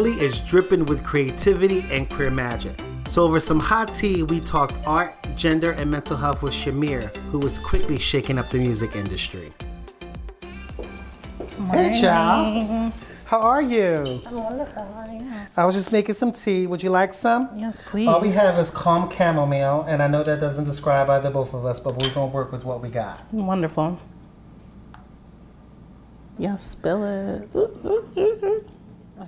Philly is dripping with creativity and queer magic. So, over some hot tea, we talked art, gender, and mental health with Shamir, who was quickly shaking up the music industry. Hey, child. How are you? I'm wonderful. How are you? I was just making some tea. Would you like some? Yes, please. All we have is calm chamomile, and I know that doesn't describe either both of us, but we're gonna work with what we got. Wonderful. Yes, spill it.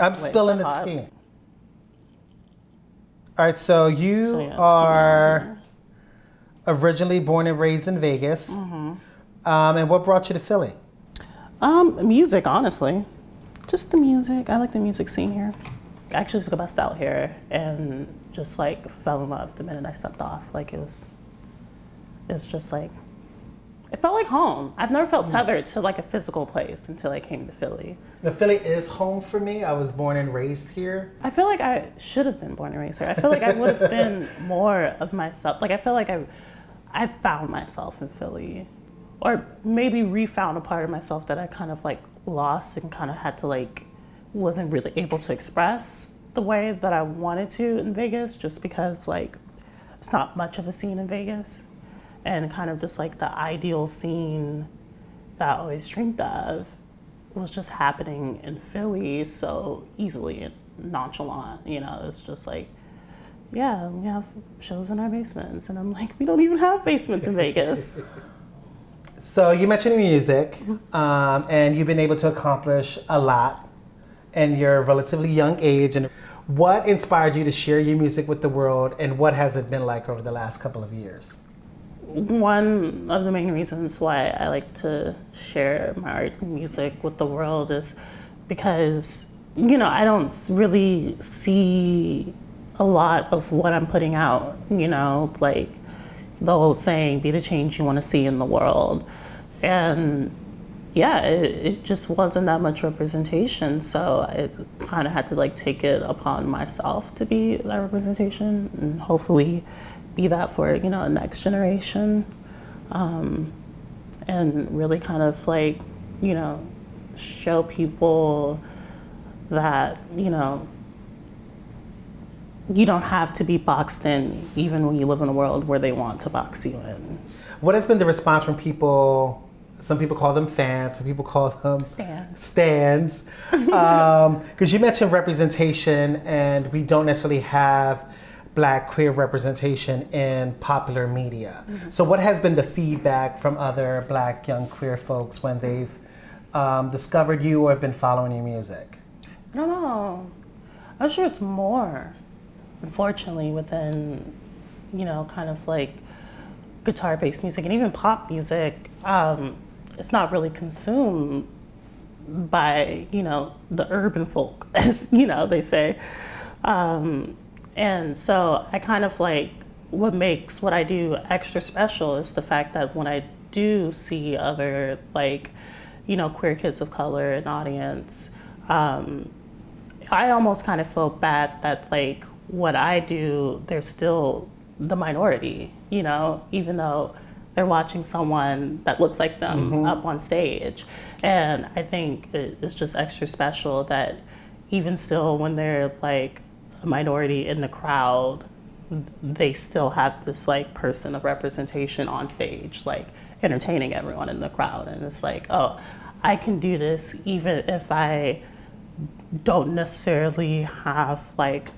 I'm spilling the tea. All right, so you So, yes, are originally born and raised in Vegas. Mm-hmm. Um, and what brought you to Philly? Um, music, honestly. Just the music. I like the music scene here. I actually took a bus out here and just like fell in love the minute I stepped off. Like it was, it's just like, it felt like home. I've never Mm. felt tethered to like a physical place until I came to Philly. The Philly is home for me. I was born and raised here. I feel like I should have been born and raised here. I feel like I would have been more of myself. Like I feel like I, I found myself in Philly, or maybe refound a part of myself that I kind of like lost and kind of had to like, wasn't really able to express the way that I wanted to in Vegas, just because like, it's not much of a scene in Vegas, and kind of just like the ideal scene that I always dreamed of was just happening in Philly so easily and nonchalant. You know, it's just like, yeah, we have shows in our basements. And I'm like, we don't even have basements in Vegas. So you mentioned music, um, and you've been able to accomplish a lot in your relatively young age. And what inspired you to share your music with the world, and what has it been like over the last couple of years? One of the main reasons why I like to share my art and music with the world is because, you know, I don't really see a lot of what I'm putting out, you know, like the old saying, be the change you want to see in the world. And yeah, it, it just wasn't that much representation. So I kind of had to like take it upon myself to be that representation and hopefully be that for, you know, a next generation. Um, and really kind of like, you know, show people that, you know, you don't have to be boxed in even when you live in a world where they want to box you in. What has been the response from people? Some people call them fans, some people call them Stans. stands. Because you mentioned representation, and we don't necessarily have black queer representation in popular media. So, what has been the feedback from other black young queer folks when they've um, discovered you or have been following your music? I don't know. I'm sure it's more, unfortunately, within, you know, kind of like guitar based music and even pop music. Um, it's not really consumed by, you know, the urban folk, as, you know, they say. Um, and so I kind of like what makes what I do extra special is the fact that when I do see other like, you know, queer kids of color in audience, um, I almost kind of feel bad that like what I do, they're still the minority, you know, even though they're watching someone that looks like them up on stage. And I think it's just extra special that even still when they're like a minority in the crowd, they still have this like person of representation on stage, like entertaining everyone in the crowd. And it's like, oh, I can do this even if I don't necessarily have like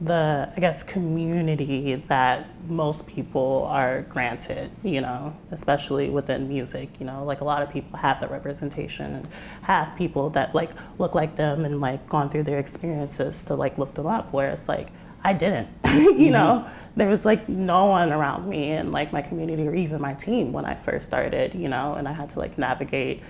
the I guess community that most people are granted, you know, especially within music, you know, like a lot of people have that representation and have people that like look like them and like gone through their experiences to like lift them up where it's like I didn't, you mm-hmm. know, there was like no one around me in like my community or even my team when I first started, you know, and I had to like navigate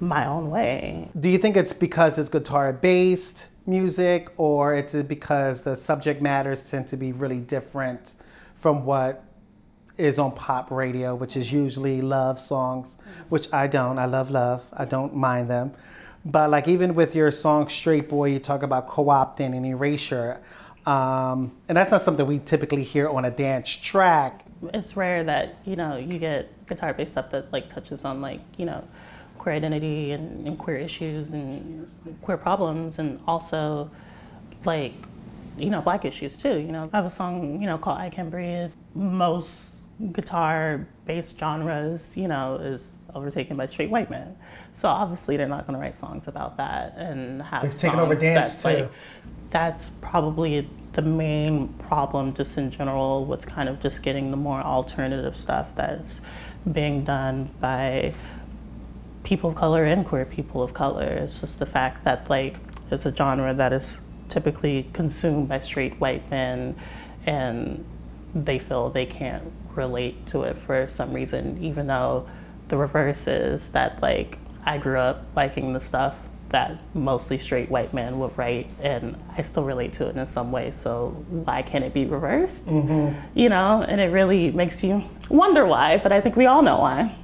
my own way. Do you think it's because it's guitar based music, or it's because the subject matters tend to be really different from what is on pop radio, which is usually love songs, which I don't. I love love. I don't mind them. But like even with your song Straight Boy, you talk about co-opting and erasure. Um, and that's not something we typically hear on a dance track. it's rare that you know you get guitar based stuff that like touches on like you know queer identity and, and queer issues and queer problems, and also like you know black issues too. You know, I have a song you know called "I Can Breathe." Most guitar based genres, you know, is overtaken by straight white men. So obviously they're not going to write songs about that and have They've taken over dance that's, too. Like, that's probably the main problem just in general with kind of just getting the more alternative stuff that's being done by people of color and queer people of color. It's just the fact that like it's a genre that is typically consumed by straight white men and they feel they can't relate to it for some reason, even though the reverse is that like I grew up liking the stuff that mostly straight white men would write and I still relate to it in some way. So why can't it be reversed? Mm-hmm. You know, and it really makes you wonder why, but I think we all know why.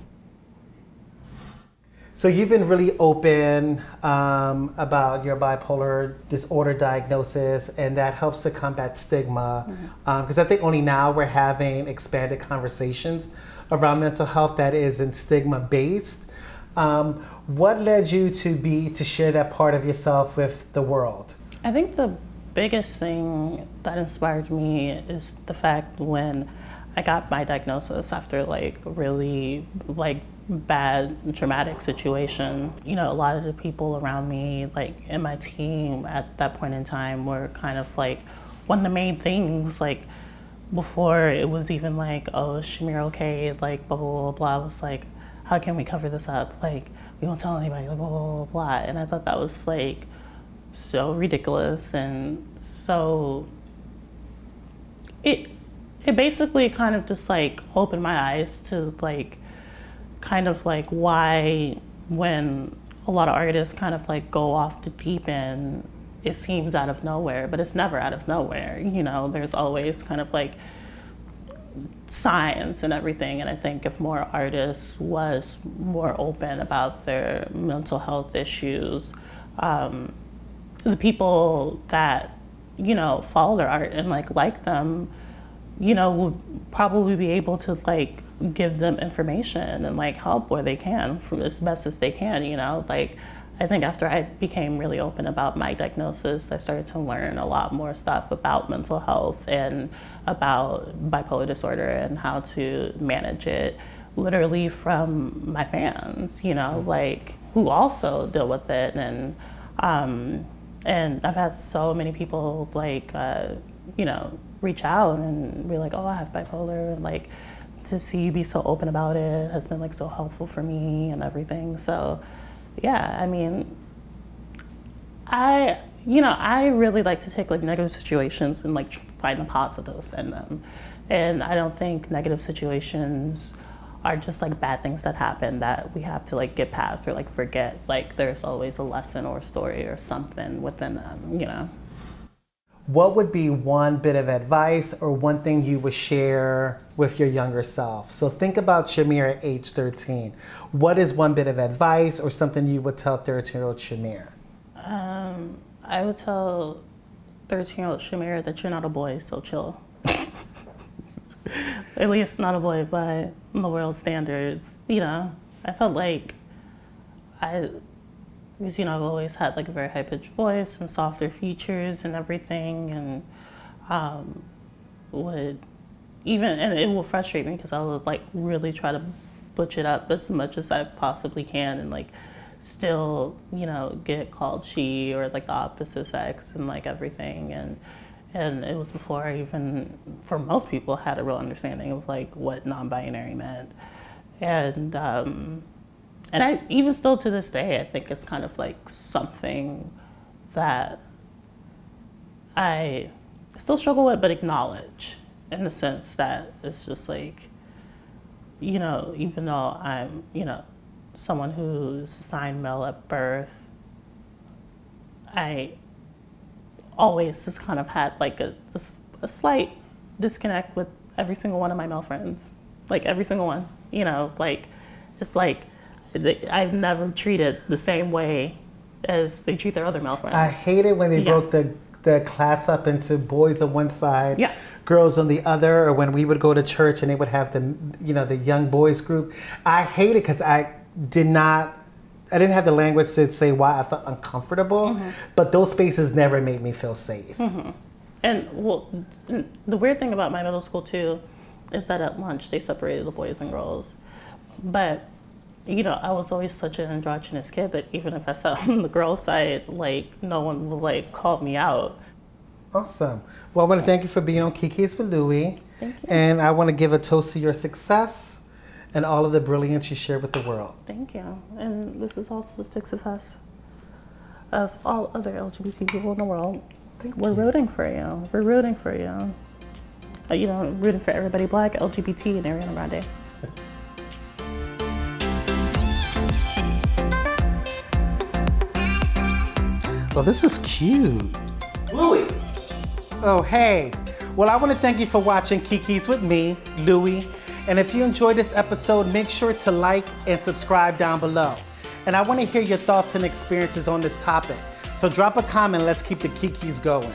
So you've been really open um, about your bipolar disorder diagnosis, and that helps to combat stigma. Because um, I think only now we're having expanded conversations around mental health that isn't stigma based. Um, what led you to be to share that part of yourself with the world? I think the biggest thing that inspired me is the fact when I got my diagnosis after like really like bad traumatic situation. You know, a lot of the people around me, like in my team at that point in time, were kind of like one of the main things, like before it was even like, oh, Shamir okay? Like, blah, blah, blah, blah. I was like, how can we cover this up? Like, we won't tell anybody, like, blah, blah, blah, blah. And I thought that was like so ridiculous and so it it basically kind of just like opened my eyes to like kind of like why when a lot of artists kind of like go off the deep end it seems out of nowhere but it's never out of nowhere you know? There's always kind of like signs and everything and i think if more artists was more open about their mental health issues um, the people that you know follow their art and like like them you know would probably be able to like give them information and like help where they can from as best as they can you know? Like i think after i became really open about my diagnosis i started to learn a lot more stuff about mental health and about bipolar disorder and how to manage it literally from my fans you know? Like who also deal with it and um, and I've had so many people like, uh, you know, reach out and be like, oh, I have bipolar, and like to see you be so open about it has been like so helpful for me and everything. So, yeah, I mean, I, you know, I really like to take like negative situations and like find the positives in them, and I don't think negative situations are just like bad things that happen that we have to like get past or like forget like there's always a lesson or a story or something within them you know What would be one bit of advice or one thing you would share with your younger self? So think about Shamir at age 13. What is one bit of advice or something you would tell 13 year old Shamir? um, i would tell 13 year old shamir that you're not a boy so chill at least not a boy by the world standards you know i felt like i because you know i've always had like a very high pitched voice and softer features and everything and um, would even and it will frustrate me because i would like really try to butch it up as much as i possibly can and like still you know get called she or like the opposite sex and like everything and and it was before I even, for most people, had a real understanding of like what non-binary meant, and um, and I even still to this day, I think it's kind of like something that I still struggle with, but acknowledge in the sense that it's just like, you know, even though I'm, you know, someone who's assigned male at birth, I always just kind of had like a, a slight disconnect with every single one of my male friends. Like every single one, you know, like it's like I've never treated the same way as they treat their other male friends. I hate it when they Yeah. broke the, the class up into boys on one side, Yeah. girls on the other, or when we would go to church and they would have the you know the young boys group. I hate it because I did not I didn't have the language to say why I felt uncomfortable, Mm-hmm. but those spaces never made me feel safe. And well, the weird thing about my middle school too is that at lunch they separated the boys and girls. But you know, I was always such an androgynous kid that even if I sat on the girls' side, like no one would like call me out. Awesome. Well, I want to thank you for being on Kikis with Louie. Thank you. And I want to give a toast to your success and all of the brilliance you share with the world. Thank you. And this is also the success of all other LGBT people in the world. Thank We're you. rooting for you. We're rooting for you. Uh, you know, rooting for everybody black, LGBT, and Ariana Grande. Well, this is cute. Louie. Oh, hey. Well, I want to thank you for watching Kikis with me, Louie. And if you enjoyed this episode, make sure to like and subscribe down below. And I want to hear your thoughts and experiences on this topic. So drop a comment. Let's keep the Kikis going.